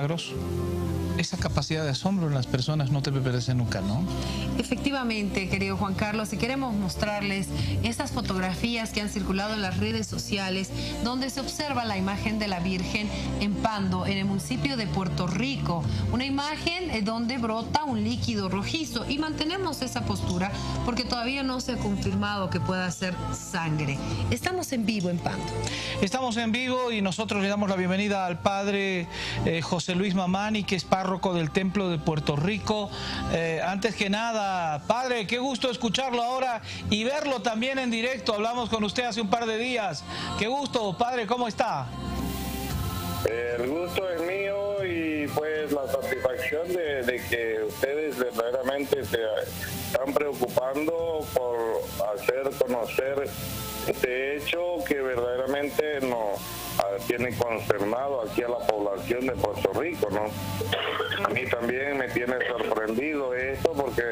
milagros esa capacidad de asombro en las personas no te perece nunca, ¿no? Efectivamente, querido Juan Carlos, si queremos mostrarles esas fotografías que han circulado en las redes sociales, donde se observa la imagen de la Virgen en Pando, en el municipio de Puerto Rico. Una imagen eh, donde brota un líquido rojizo y mantenemos esa postura porque todavía no se ha confirmado que pueda ser sangre. Estamos en vivo en Pando. Estamos en vivo y nosotros le damos la bienvenida al padre eh, José Luis Mamani, que es párroco del Templo de Puerto Rico. Eh, antes que nada, padre, qué gusto escucharlo ahora y verlo también en directo. Hablamos con usted hace un par de días. Qué gusto, padre, ¿cómo está? El gusto es mío y pues la satisfacción de, que ustedes verdaderamente se están preocupando por hacer conocer este hecho que verdaderamente no tiene consternado aquí a la población de Puerto Rico, ¿no? A mí también me tiene sorprendido esto porque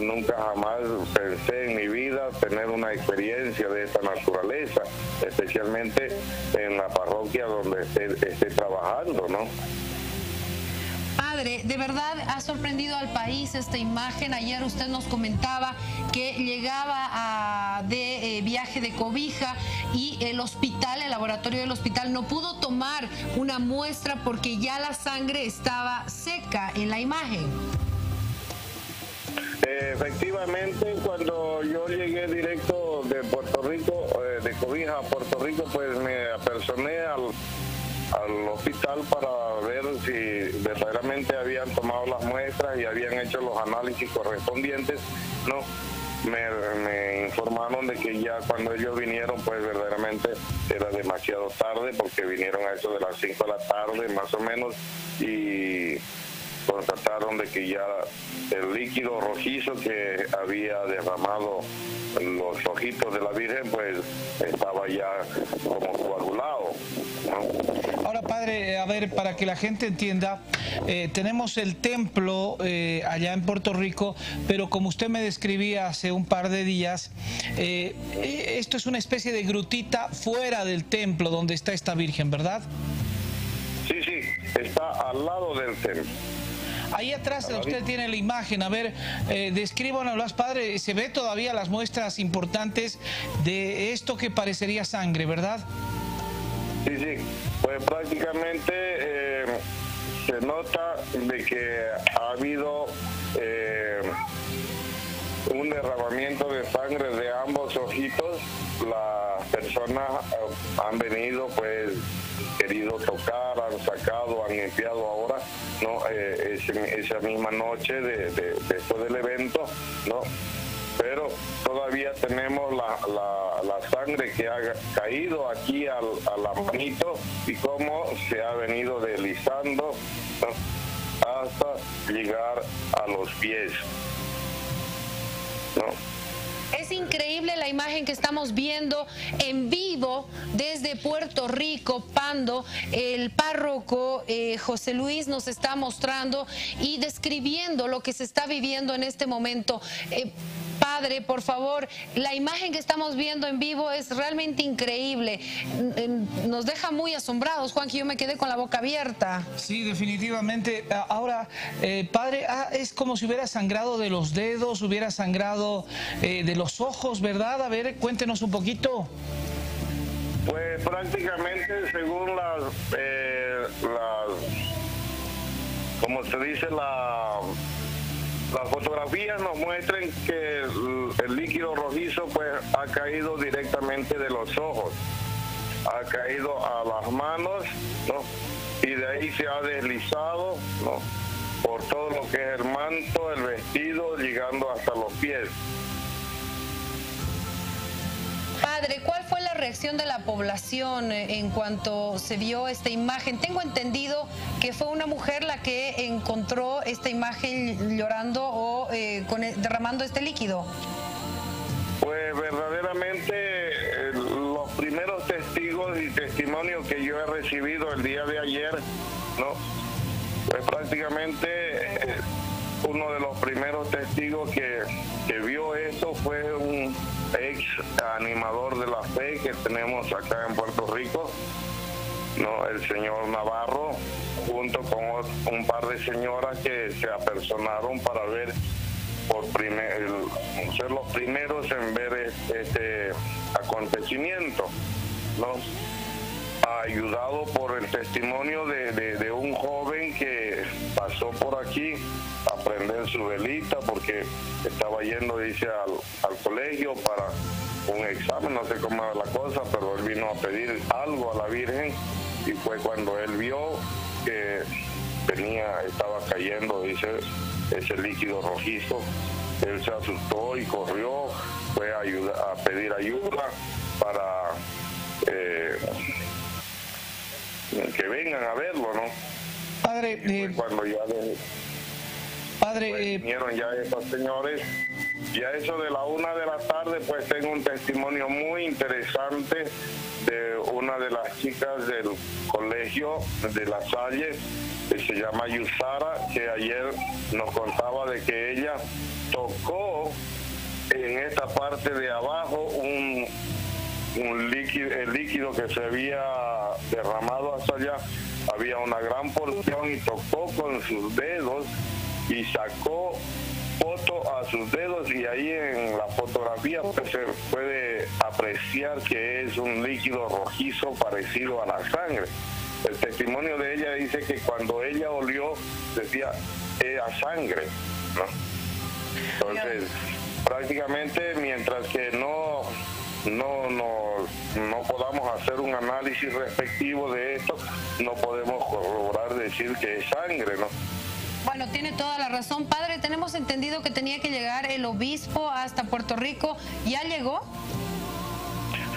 nunca jamás pensé en mi vida tener una experiencia de esta naturaleza, especialmente en la parroquia donde esté trabajando, ¿no? De verdad ha sorprendido al país esta imagen. Ayer usted nos comentaba que llegaba de eh, viaje de cobija y el hospital, el laboratorio del hospital, no pudo tomar una muestra porque ya la sangre estaba seca en la imagen. Efectivamente, cuando yo llegué directo de Puerto Rico, eh, de Cobija a Puerto Rico, pues me apersoné al al hospital para ver si verdaderamente habían tomado las muestras y habían hecho los análisis correspondientes. No, me, informaron de que ya cuando ellos vinieron, pues verdaderamente era demasiado tarde porque vinieron a eso de las 5 de la tarde más o menos y constataron de que ya el líquido rojizo que había derramado los ojitos de la Virgen, pues estaba ya como coagulado. Ahora, padre, a ver, para que la gente entienda, eh, tenemos el templo eh, allá en Puerto Rico, pero como usted me describía hace un par de días, eh, esto es una especie de grutita fuera del templo donde está esta Virgen, ¿verdad? Sí, sí, está al lado del templo. Ahí atrás usted tiene la imagen. A ver, eh, descríbanos, padre. Se ve todavía las muestras importantes de esto que parecería sangre, ¿verdad? Sí, sí. Pues prácticamente eh, se nota de que ha habido eh, un derramamiento de sangre de ambos ojitos. Las personas eh, han venido, pues, querido tocar, han sacado, han limpiado ahora, ¿no? Eh, esa misma noche de, después del evento, ¿no? Pero todavía tenemos la, sangre que ha caído aquí al, a la manito y cómo se ha venido deslizando hasta llegar a los pies. Es increíble la imagen que estamos viendo en vivo desde Puerto Rico, Pando. El párroco eh, José Luis nos está mostrando y describiendo lo que se está viviendo en este momento. Eh, Padre, por favor, la imagen que estamos viendo en vivo es realmente increíble. Nos deja muy asombrados, Juan, que yo me quedé con la boca abierta. Sí, definitivamente. Ahora, eh, Padre, ah, es como si hubiera sangrado de los dedos, hubiera sangrado eh, de los ojos, ¿verdad? A ver, cuéntenos un poquito. Pues prácticamente según las, eh, las como se dice, la las fotografías nos muestran que el, líquido rojizo pues ha caído directamente de los ojos, ha caído a las manos, ¿no? Y de ahí se ha deslizado, ¿no? Por todo lo que es el manto, el vestido, llegando hasta los pies. Padre, ¿cuál fue la reacción de la población eh, en cuanto se vio esta imagen? Tengo entendido que fue una mujer la que encontró esta imagen llorando o eh, e, derramando este líquido. Pues verdaderamente eh, los primeros testigos y testimonios que yo he recibido el día de ayer, ¿no? Pues prácticamente uno de los primeros testigos que, que vio esto fue un ex animador de la fe que tenemos acá en Puerto Rico, ¿no? el señor Navarro, junto con un par de señoras que se apersonaron para ver por primer, ser los primeros en ver este acontecimiento, ¿no? Ayudado por el testimonio de, un joven que pasó por aquí a prender su velita porque estaba yendo, dice, al, al colegio para un examen, no sé cómo era la cosa, pero él vino a pedir algo a la Virgen y fue cuando él vio que tenía, estaba cayendo, dice, ese líquido rojizo, él se asustó y corrió, fue a, a pedir ayuda para eh, que vengan a verlo, ¿no? Padre, eh, cuando ya padre, pues, eh, vinieron ya estos señores, y a eso de la una de la tarde, pues tengo un testimonio muy interesante de una de las chicas del colegio de La Salle, que se llama Yusara, que ayer nos contaba de que ella tocó en esta parte de abajo un, un líquido, el líquido que se había derramado hasta allá, había una gran porción y tocó con sus dedos y sacó foto a sus dedos y ahí en la fotografía pues, se puede apreciar que es un líquido rojizo parecido a la sangre. El testimonio de ella dice que cuando ella olió decía era sangre. Entonces, prácticamente mientras que no no, no, no podamos hacer un análisis respectivo de esto, no podemos corroborar decir que es sangre, ¿no? Bueno, tiene toda la razón. Padre, tenemos entendido que tenía que llegar el obispo hasta Puerto Rico. ¿Ya llegó?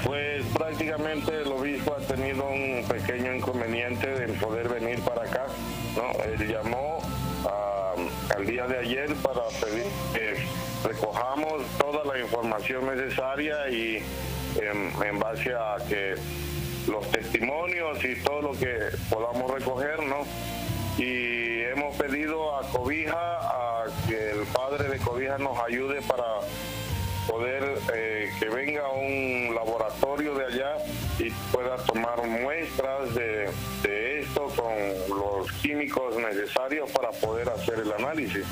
Pues prácticamente el obispo ha tenido un pequeño inconveniente en poder venir para acá. ¿no? Él llamó al día de ayer para pedir que recojamos toda la información necesaria y en, base a que los testimonios y todo lo que podamos recoger, ¿no? Y hemos pedido a Cobija, a que el padre de Cobija nos ayude para poder eh, que venga un laboratorio de allá y pueda tomar muestras de, de esto con los químicos necesarios para poder hacer el análisis.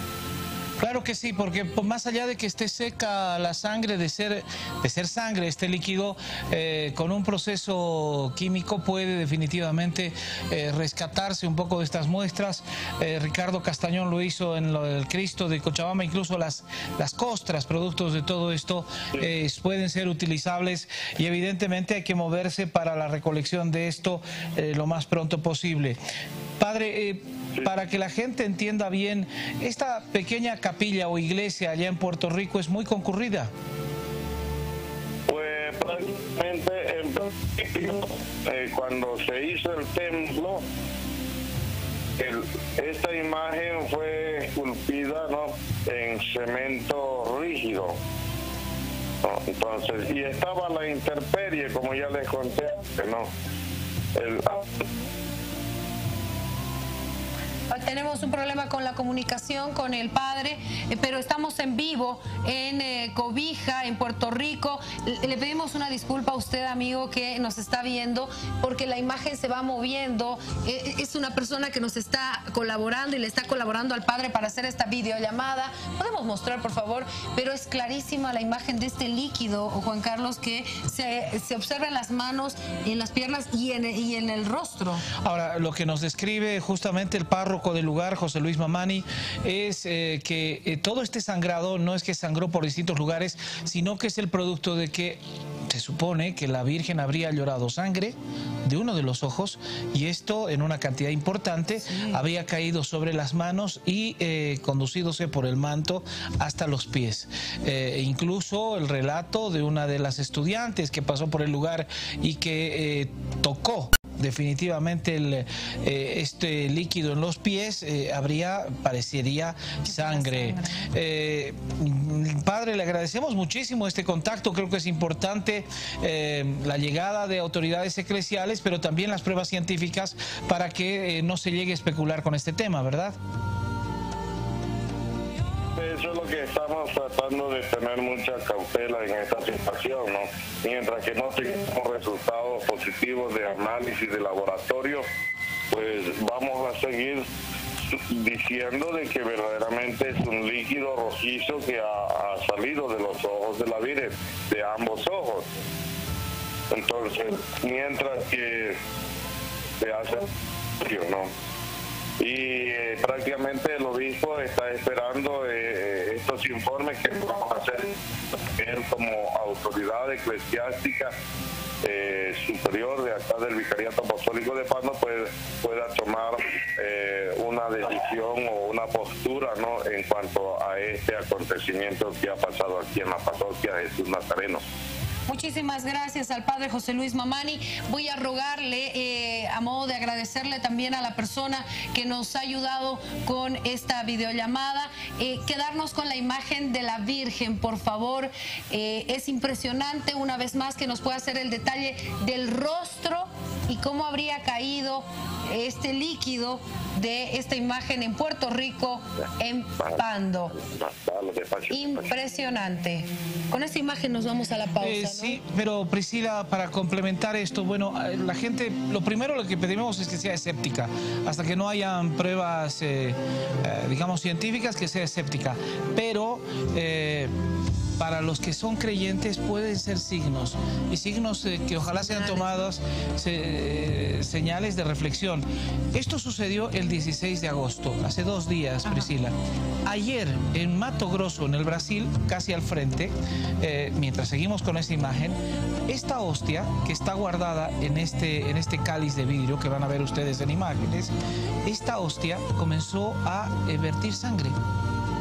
Claro que sí, porque más allá de que esté seca la sangre, de ser, de ser sangre, este líquido, eh, con un proceso químico puede definitivamente eh, rescatarse un poco de estas muestras. Eh, Ricardo Castañón lo hizo en lo del Cristo de Cochabamba, incluso las, las costras, productos de todo esto, pueden ser utilizables y evidentemente hay que moverse para la recolección de esto lo más pronto posible. Padre, para que la gente entienda bien, esta pequeña capilla o iglesia allá en Puerto Rico es muy concurrida. Pues prácticamente eh, cuando se hizo el templo, esta imagen fue esculpida ¿no? en cemento rígido. Entonces, y estaba la intemperie, como ya les conté, ¿no? El, tenemos un problema con la comunicación con el padre, eh, pero estamos en vivo en eh, Cobija, en Puerto Rico. Le pedimos una disculpa a usted, amigo, que nos está viendo, porque la imagen se va moviendo. Eh, es una persona que nos está colaborando y le está colaborando al padre para hacer esta videollamada. Podemos mostrar, por favor, pero es clarísima la imagen de este líquido, Juan Carlos, que se, se observa en las manos, en las piernas y en, y en el rostro. Ahora, lo que nos describe justamente el párroco del lugar, José Luis Mamani, es eh, que eh, todo este sangrado no es que sangró por distintos lugares, sino que es el producto de que se supone que la Virgen habría llorado sangre de uno de los ojos y esto en una cantidad importante había caído sobre las manos y eh, conducídose por el manto hasta los pies. E incluso el relato de una de las estudiantes que pasó por el lugar y que tocó definitivamente eh, este líquido en los pies eh, habría, parecería sangre. Eh, padre, le agradecemos muchísimo este contacto, creo que es importante la llegada de autoridades eclesiales, pero también las pruebas científicas para que no se llegue a especular con este tema, ¿verdad? Eso es lo que estamos tratando de tener mucha cautela en esta situación, ¿no? Mientras que no tengamos resultados positivos de análisis de laboratorio, pues vamos a seguir diciendo de que verdaderamente es un líquido rojizo que ha, salido de los ojos de la Virgen, de ambos ojos. Entonces, mientras que se hace, ¿no? Y eh, prácticamente el obispo está esperando eh, eh, estos informes que vamos a hacer él como autoridad eclesiástica superior de acá del Vicariato Apostólico de Pano pues, pueda tomar una decisión o una postura ¿no? en cuanto a este acontecimiento que ha pasado aquí en la parroquia Jesús Nazareno. Muchísimas gracias al padre José Luis Mamani. Voy a rogarle, eh, a modo de agradecerle también a la persona que nos ha ayudado con esta videollamada, eh, quedarnos con la imagen de la Virgen, por favor. Eh, es impresionante una vez más que nos pueda hacer el detalle del rostro y cómo habría caído este líquido de esta imagen en Puerto Rico en Pando. Impresionante. Con esta imagen nos vamos a la pausa. Eh, sí, pero Priscila, para complementar esto, bueno, eh, la gente, lo primero lo que pedimos es que sea escéptica. Hasta que no hayan pruebas, eh, digamos, científicas, que sea escéptica. Pero para los que son creyentes pueden ser signos y signos que ojalá sean tomados señales de reflexión. Esto sucedió el 16 de agosto, hace dos días, Priscila. Ayer en Mato Grosso, en el Brasil, casi al frente, eh, mientras seguimos con esta imagen, esta hostia que está guardada en este, en este cáliz de vidrio que van a ver ustedes en imágenes, esta hostia comenzó a eh, vertir sangre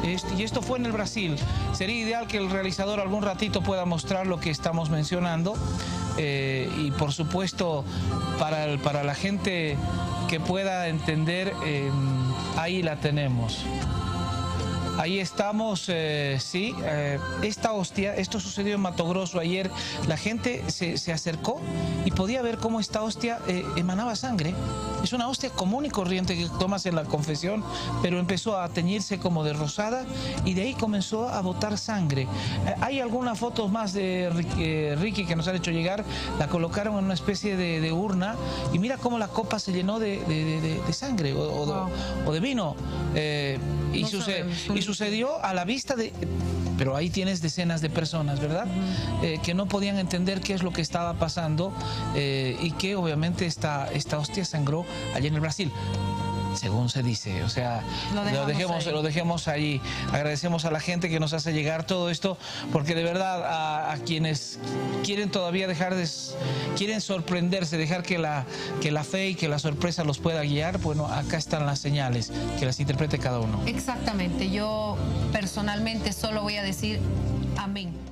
y esto fue en el Brasil. Sería ideal que el realizador algún ratito pueda mostrar lo que estamos mencionando. Eh, y por supuesto, para, para la gente que pueda entender, eh, ahí la tenemos. Ahí estamos, eh, sí, esta hostia, esto sucedió en Mato Grosso ayer, la gente se, acercó y podía ver cómo esta hostia emanaba sangre. Es una hostia común y corriente que tomas en la confesión, pero empezó a teñirse como de rosada y de ahí comenzó a botar sangre. hay algunas fotos más de Ricky, que nos han hecho llegar, la colocaron en una especie de, urna y mira cómo la copa se llenó de, sangre o, de, vino. y, sucede, sucedió a la vista de... Pero ahí tienes decenas de personas, ¿verdad? Eh, que no podían entender qué es lo que estaba pasando eh, y que obviamente esta, esta hostia sangró allá en el Brasil según se dice. O sea, lo, dejemos, ahí. lo dejemos ahí. Agradecemos a la gente que nos hace llegar todo esto, porque de verdad a, quienes quieren todavía dejar de, quieren sorprenderse, dejar que la, que la fe y que la sorpresa los pueda guiar, bueno, acá están las señales, que las interprete cada uno. Exactamente, yo personalmente solo voy a decir amén.